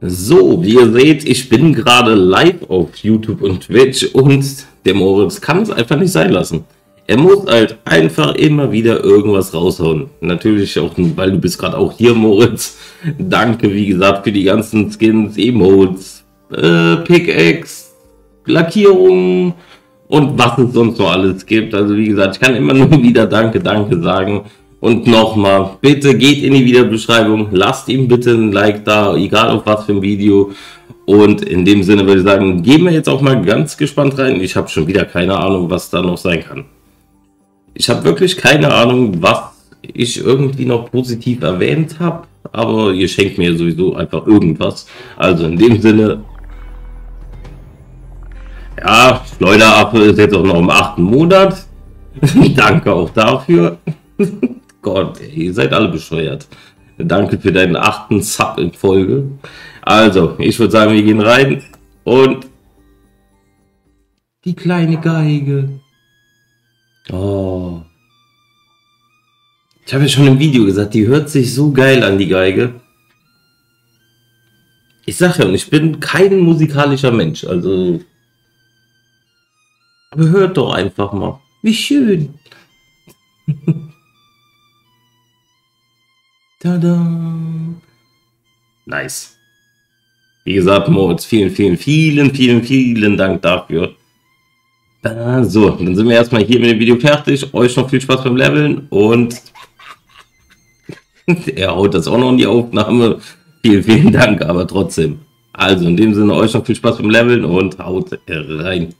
So, wie ihr seht, ich bin gerade live auf YouTube und Twitch und der Moritz kann es einfach nicht sein lassen. Er muss halt einfach immer wieder irgendwas raushauen. Natürlich auch, weil du bist gerade auch hier, Moritz. Danke, wie gesagt, für die ganzen Skins, Emotes, äh, Pickaxe, Lackierungen und was es sonst noch alles gibt. Also wie gesagt, ich kann immer nur wieder Danke, Danke sagen. Und nochmal, bitte geht in die Videobeschreibung, lasst ihm bitte ein Like da, egal auf was für ein Video. Und in dem Sinne würde ich sagen, gehen wir jetzt auch mal ganz gespannt rein. Ich habe schon wieder keine Ahnung, was da noch sein kann. Ich habe wirklich keine Ahnung, was ich irgendwie noch positiv erwähnt habe. Aber ihr schenkt mir sowieso einfach irgendwas. Also in dem Sinne, ja, Schleuderaffe ist jetzt auch noch im achten Monat. Danke auch dafür. Gott, ihr seid alle bescheuert. Danke für deinen achten Sub in Folge. Also, ich würde sagen, wir gehen rein und die kleine Geige. Oh. Ich habe ja schon im Video gesagt, die hört sich so geil an, die Geige. Ich sag ja, ich bin kein musikalischer Mensch, also. Aber hört doch einfach mal. Wie schön. Tada! Nice. Wie gesagt, Moritz, vielen, vielen, vielen, vielen, vielen Dank dafür. So, dann sind wir erstmal hier mit dem Video fertig. Euch noch viel Spaß beim Leveln und er haut das auch noch in die Aufnahme. Vielen, vielen Dank, aber trotzdem. Also in dem Sinne euch noch viel Spaß beim Leveln und haut rein.